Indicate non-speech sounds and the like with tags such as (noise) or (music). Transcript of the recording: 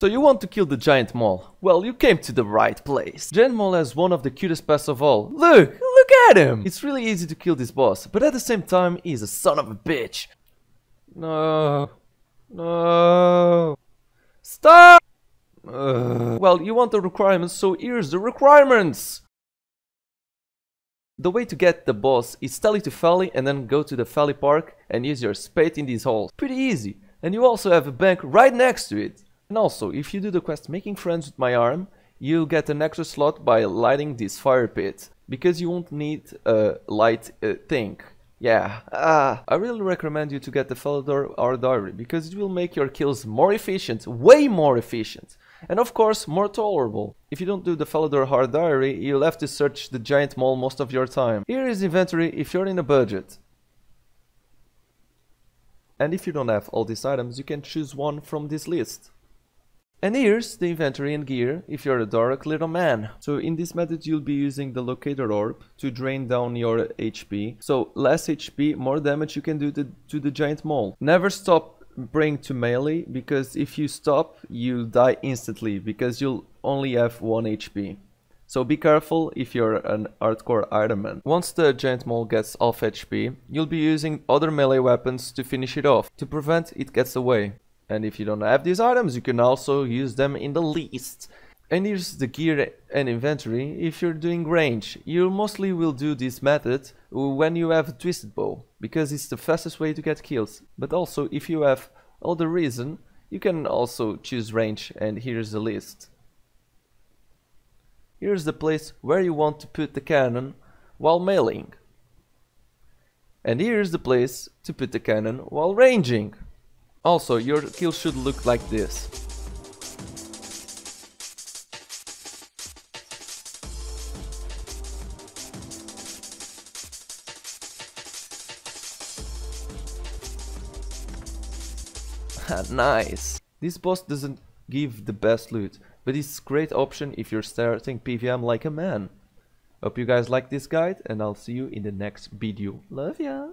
So you want to kill the giant mole? Well, you came to the right place. Giant mole has one of the cutest pets of all. Look, look at him! It's really easy to kill this boss, but at the same time, he's a son of a bitch. No. No. Stop! Well, you want the requirements, so here's the requirements! The way to get the boss is tally to Fally and then go to the Fally Park and use your spade in these holes. Pretty easy. And you also have a bank right next to it. And also, if you do the quest Making Friends with My Arm, you'll get an extra slot by lighting this fire pit. Because you won't need a light uh, thing. Yeah, ah, I really recommend you to get the Falador Hard Diary because it will make your kills more efficient, way more efficient. And of course, more tolerable. If you don't do the Falador Hard Diary, you'll have to search the giant mole most of your time. Here is inventory if you're in a budget. And if you don't have all these items, you can choose one from this list. And here's the inventory and gear if you're a Dharok little man. So in this method you'll be using the locator orb to drain down your HP. So less HP, more damage you can do to, to the giant mole. Never stop praying to melee because if you stop you'll die instantly because you'll only have 1 HP. So be careful if you're an hardcore Iron Man. Once the giant mole gets off HP, you'll be using other melee weapons to finish it off, to prevent it gets away. And if you don't have these items, you can also use them in the list. And here's the gear and inventory if you're doing range. You mostly will do this method when you have a twisted bow, because it's the fastest way to get kills. But also if you have other reason, you can also choose range and here's the list. Here's the place where you want to put the cannon while meleeing. And here's the place to put the cannon while ranging. Also, your kill should look like this. (laughs) nice! This boss doesn't give the best loot, but it's a great option if you're starting PVM like a man. Hope you guys like this guide and I'll see you in the next video. Love ya!